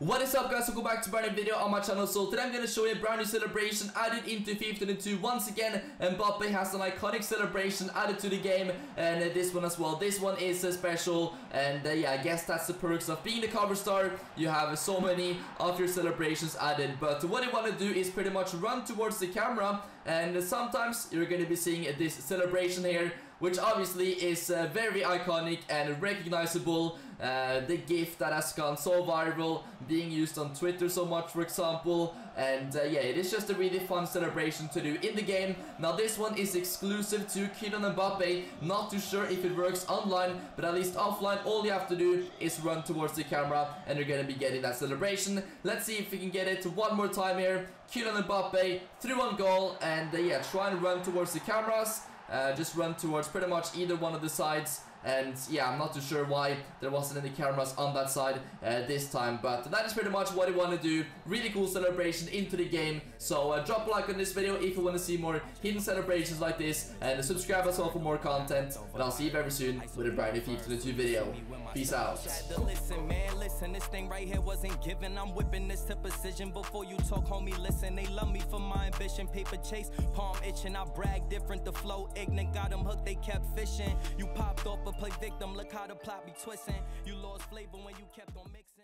What is up guys, welcome back to brand new video on my channel. So today I'm going to show you a brand new celebration added into FIFA 2 once again. Mbappe has an iconic celebration added to the game and uh, this one as well. This one is uh, special and uh, yeah, I guess that's the perks of being the cover star. You have so many of your celebrations added. But what you want to do is pretty much run towards the camera and sometimes you're going to be seeing this celebration here which obviously is uh, very iconic and recognizable. Uh, the gift that has gone so viral, being used on Twitter so much, for example. And uh, yeah, it is just a really fun celebration to do in the game. Now, this one is exclusive to Kylian Mbappe. Not too sure if it works online, but at least offline, all you have to do is run towards the camera and you're gonna be getting that celebration. Let's see if we can get it one more time here. Kylian Mbappe, 3-1 goal, and uh, yeah, try and run towards the cameras. Uh, just run towards pretty much either one of the sides and yeah, I'm not too sure why there wasn't any cameras on that side uh, this time. But that is pretty much what I want to do. Really cool celebration into the game. So uh, drop a like on this video if you want to see more hidden celebrations like this. And subscribe as well for more content. And I'll see you very soon with a brand new FIFA 2 video. Peace out. Listen, this thing right here wasn't given. I'm whipping this to precision before you talk, homie. Listen, they love me for my ambition. Paper chase, palm itching. I brag different. The flow ignorant. Got them hooked, they kept fishing. You popped off a play victim. Look how the plot be twisting. You lost flavor when you kept on mixing.